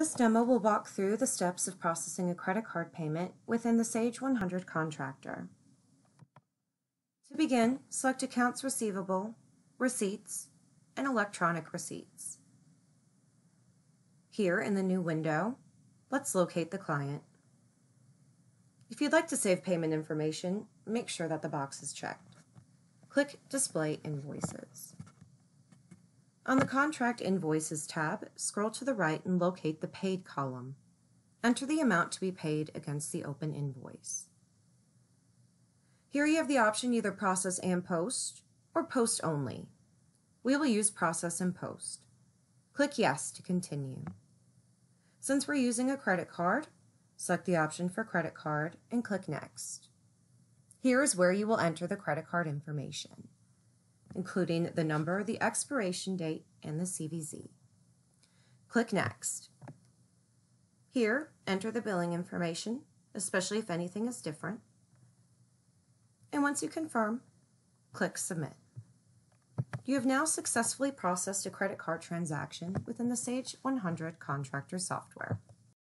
This demo will walk through the steps of processing a credit card payment within the Sage 100 contractor. To begin, select Accounts Receivable, Receipts, and Electronic Receipts. Here in the new window, let's locate the client. If you'd like to save payment information, make sure that the box is checked. Click Display Invoices. On the Contract Invoices tab, scroll to the right and locate the Paid column. Enter the amount to be paid against the open invoice. Here you have the option either Process and Post or Post only. We will use Process and Post. Click Yes to continue. Since we're using a credit card, select the option for Credit Card and click Next. Here is where you will enter the credit card information including the number, the expiration date, and the CVV. Click Next. Here, enter the billing information, especially if anything is different. And once you confirm, click Submit. You have now successfully processed a credit card transaction within the Sage 100 Contractor software.